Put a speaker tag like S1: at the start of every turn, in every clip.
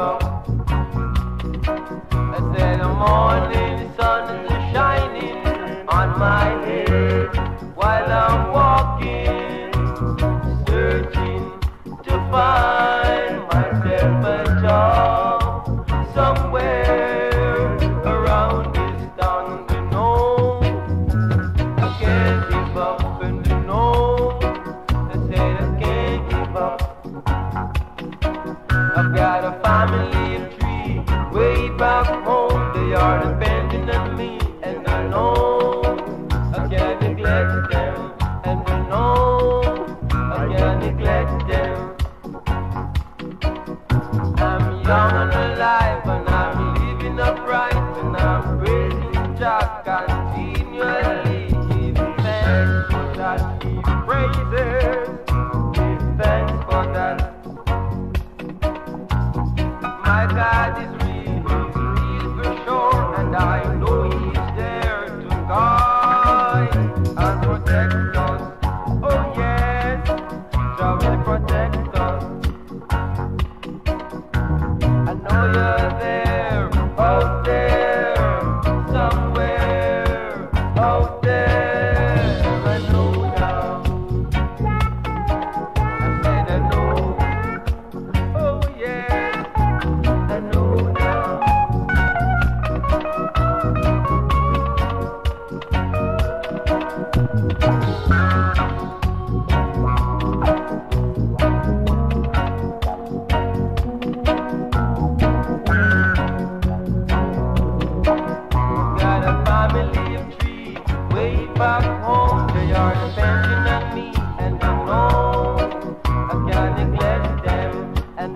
S1: I said the morning sun is shining on my head while I'm walking, searching to find myself.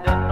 S1: and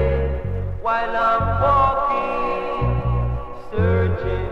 S1: while I'm walking, searching.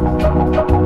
S1: Música